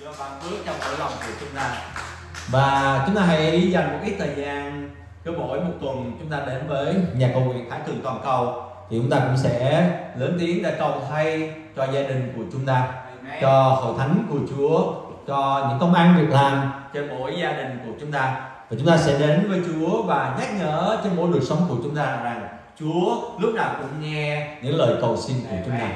do ban phước trong cõi lòng của chúng ta. Và chúng ta hãy dành một ít thời gian cứ mỗi một tuần chúng ta đến với nhà cầu nguyện Thái Cường toàn cầu thì chúng ta cũng sẽ lớn tiếng để cầu thay cho gia đình của chúng ta cho hội thánh của Chúa cho những công ăn việc làm trên mỗi gia đình của chúng ta. Và chúng ta sẽ đến với Chúa và nhắc nhở trên mỗi đời sống của chúng ta rằng Chúa lúc nào cũng nghe những lời cầu xin của chúng ta.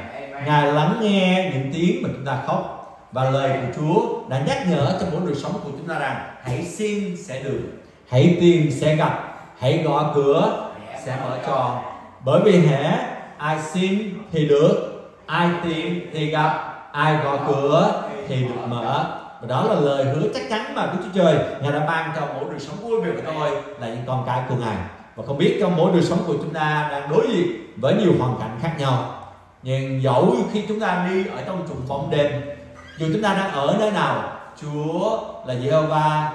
Ngài lắng nghe những tiếng mà chúng ta khóc và lời của Chúa đã nhắc nhở trong mỗi đời sống của chúng ta rằng, hãy xin sẽ được. Hãy tìm sẽ gặp. Hãy gõ cửa sẽ mở cho bởi vì hễ ai xin thì được, ai tìm thì gặp, ai gõ cửa thì được mở. Và đó là lời hứa chắc chắn mà Đức Chúa Trời, Ngài đã ban cho mỗi đời sống vui vẻ của tôi là những con cái của Ngài. Và không biết trong mỗi đời sống của chúng ta đang đối diện với nhiều hoàn cảnh khác nhau. Nhưng dẫu khi chúng ta đi ở trong trùng bóng đêm dù chúng ta đang ở nơi nào, Chúa là Giê-hô-va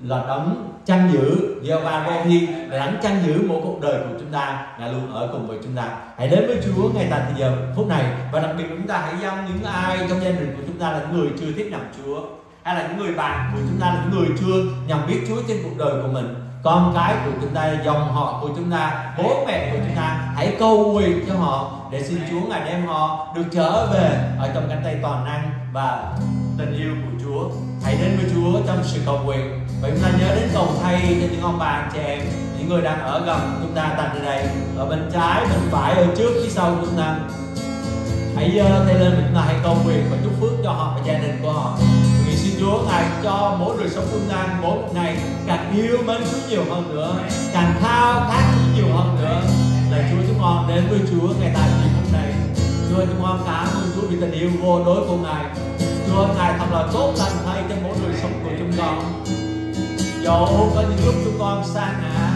là đấng chăn giữ. Giê-hô-va là đấng chăn giữ mỗi cuộc đời của chúng ta ngài luôn ở cùng với chúng ta. Hãy đến với Chúa ngay tại giờ phút này. Và đặc biệt chúng ta hãy dâng những ai trong gia đình của chúng ta là những người chưa tiếp nhận Chúa, hay là những người bạn của chúng ta là những người chưa nhận biết Chúa trên cuộc đời của mình con cái của chúng ta, dòng họ của chúng ta, bố mẹ của chúng ta, hãy cầu nguyện cho họ để xin Chúa ngài đem họ được trở về ở trong cánh tay toàn năng và tình yêu của Chúa. Hãy đến với Chúa trong sự cầu nguyện. Và chúng ta nhớ đến cầu thay cho những ông bà, chị em, những người đang ở gần chúng ta tại đây. Ở bên trái, bên phải, ở trước, phía sau chúng ta. Hãy giơ tay lên và chúng ta hãy cầu nguyện và chúc phước cho họ và gia đình của họ. Chúa Thầy cho mỗi đời sống chúng ta mỗi một ngày càng yêu mến Chúa nhiều hơn nữa càng khao khát Chúa nhiều hơn nữa. Là Chúa chúng con đến với Chúa ngày tại giây hôm nay, Chúa chúng con cảm ơn Chúa vì tình yêu vô đối của ngài. Chúa ngài thật là tốt lành thay cho mỗi đời sống của chúng con. Dẫu có những lúc chúng con xa ngã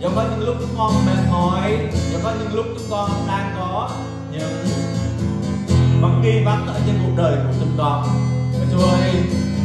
dẫu có những lúc chúng con mệt mỏi dẫu có những lúc chúng con đang có những vẫn nghi vấn ở trên cuộc đời của chúng con. Chúa ơi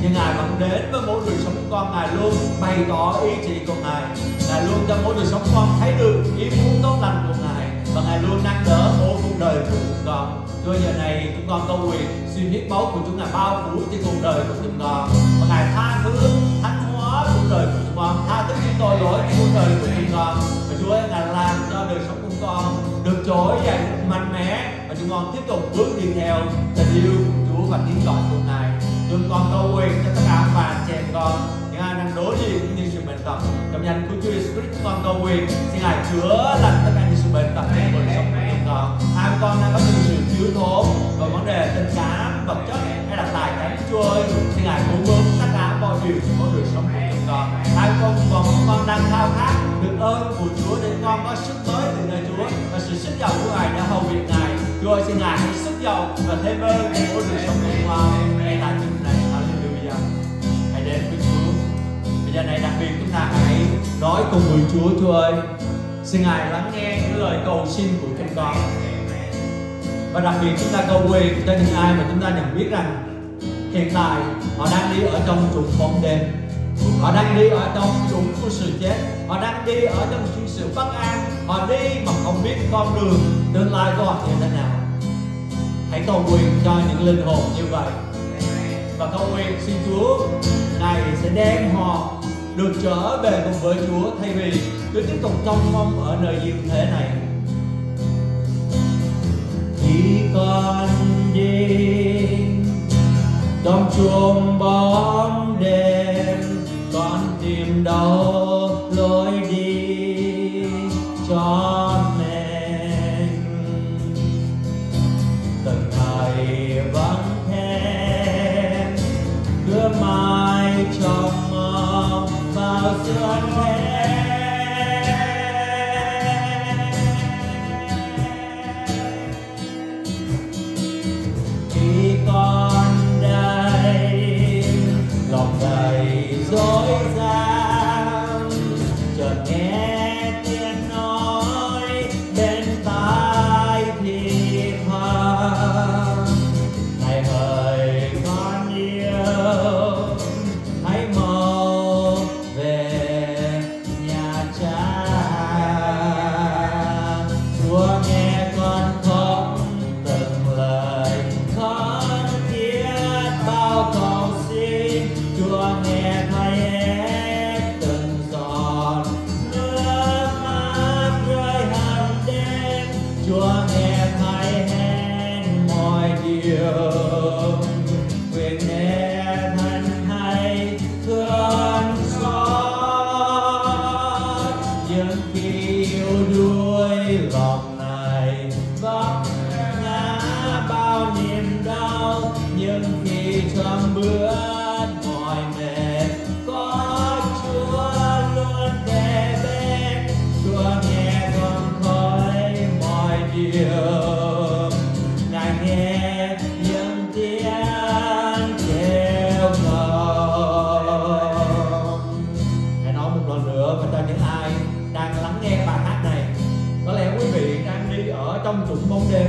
nhưng Ngài vẫn đến với mỗi đời sống của con Ngài luôn, bày tỏ ý chỉ của Ngài. Ngài luôn cho mỗi đời sống con thấy được ý muốn tốt lành của Ngài, và Ngài luôn nâng đỡ mỗi cuộc đời của chúng con. Chúa giờ này, chúng con cầu nguyện, xin huyết máu của chúng Ngài bao phủ trên cuộc đời của chúng con. Và Ngài tha thứ, thánh hóa cuộc đời của chúng con, tha thứ những tội lỗi trong cuộc đời của chúng con. Và Chúa ơi, Ngài làm cho đời sống của chúng con được trỗi dậy mạnh mẽ, và chúng con tiếp tục bước đi theo tình yêu của Chúa và tiếng gọi của Ngài chúng con cầu nguyện cho tất cả các bạn con. Những ai đang đối diện với những sự bệnh tật trong danh của Chúa Jesus Christ con cầu nguyện xin Ngài chữa lành tất cả những sự bệnh tật trong đời sống của chúng con. Hai con đang có những sự thiếu thốn và vấn đề tình cảm, vật chất hay là tài chính Chúa ơi. Xin Ngài cứu vớt tất cả mọi điều trong đời sống của chúng con. Hai con còn con đang khao khát được ơn của Chúa để con có sức mới từ nơi Chúa và sự sức giàu của Ngài đã hầu việc Ngài. Chúa ơi, xin Ngài hãy sức giàu và thêm ơn của đời sống của chúng con. Ngày tại chúng bây giờ này đặc biệt chúng ta hãy nói cùng người Chúa Chúa ơi. Xin Ngài lắng nghe những lời cầu xin của chúng con và đặc biệt chúng ta cầu nguyện cho những ai mà chúng ta nhận biết rằng hiện tại họ đang đi ở trong trùng bóng đêm. Họ đang đi ở trong trũng của sự chết. Họ đang đi ở trong những sự bất an. Họ đi mà không biết con đường tương lai của họ như thế nào. Hãy cầu nguyện cho những linh hồn như vậy. Và cầu nguyện xin Chúa, Ngài sẽ đem họ được trở về cùng với Chúa thay vì cứ tiếp tục trông mong ở nơi diệu thế này. Khi con đi trong chuông bao những khi yêu đuối lòng trũng bóng đêm.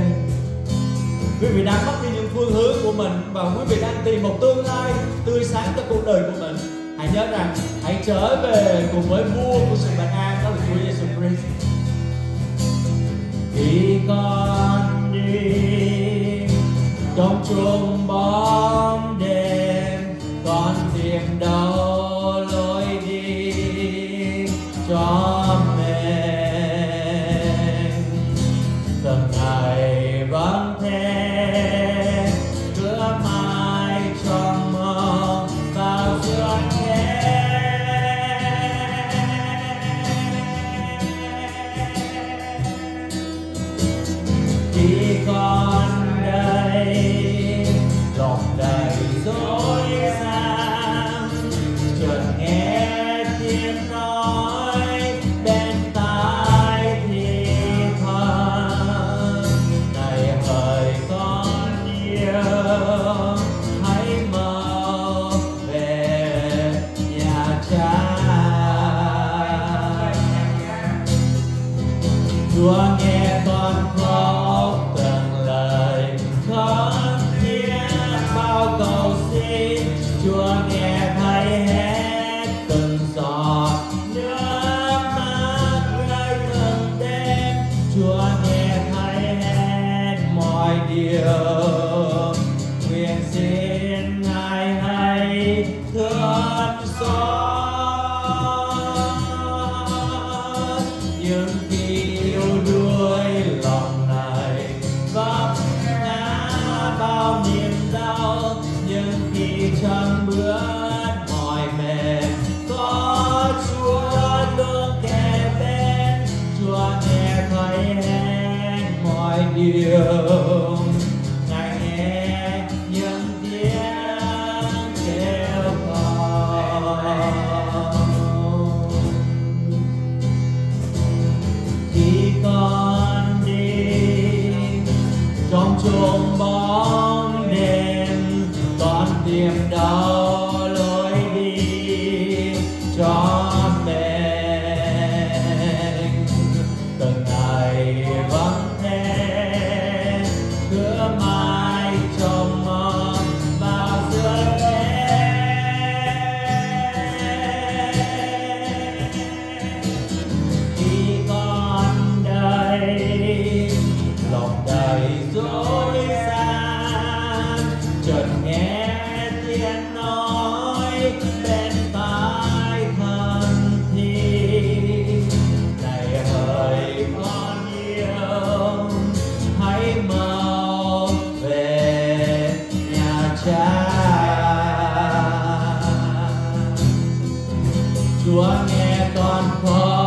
Quý vị đang mất đi những phương hướng của mình và quý vị đang tìm một tương lai tươi sáng cho cuộc đời của mình. Hãy nhớ rằng, hãy trở về cùng với vua của sự bình an đó là Chúa Giêsu Christ. Khi con đi trong trùng bóng đêm, con tìm đâu 上酒吧 วแม่ตอนพอ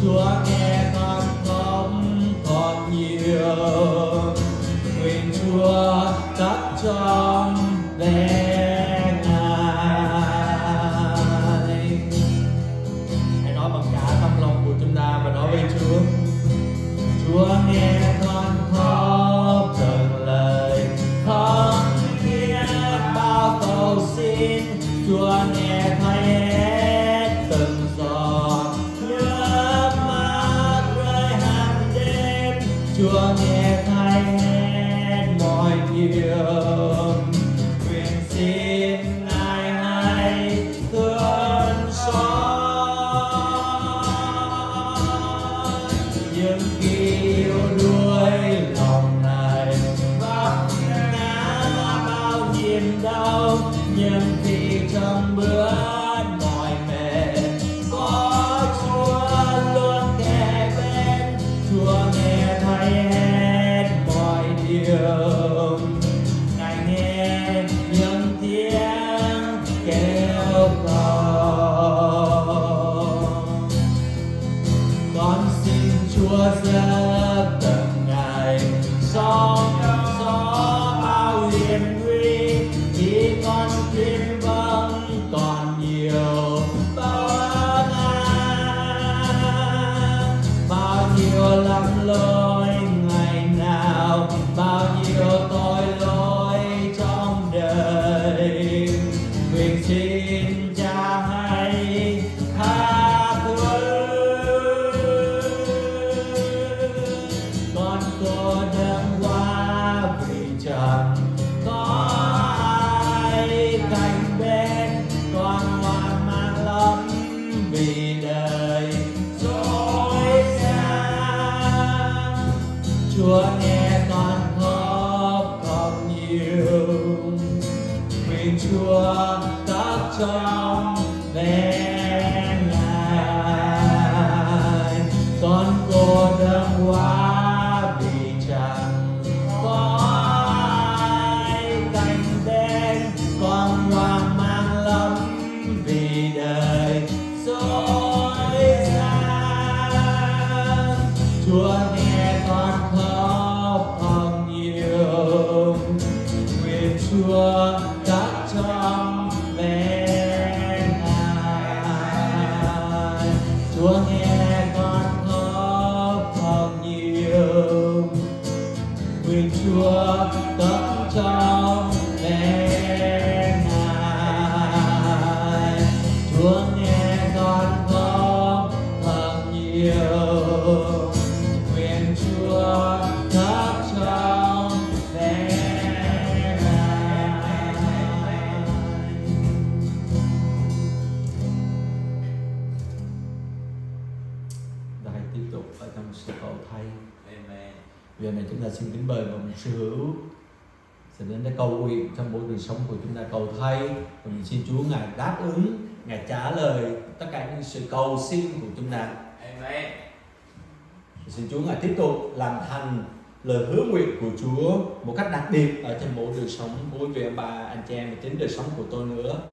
to our end. God. một sự cầu thay. Amen. giờ này chúng ta xin kính mời mình sư hữu sẽ đến để cầu nguyện trong mỗi đời sống của chúng ta. Cầu thay và mình xin Chúa ngài đáp ứng ngài trả lời tất cả những sự cầu xin của chúng ta. Amen. xin Chúa ngài tiếp tục làm thành lời hứa nguyện của Chúa một cách đặc biệt ở trong mỗi đời sống mỗi vị bà anh chị em và chính đời sống của tôi nữa.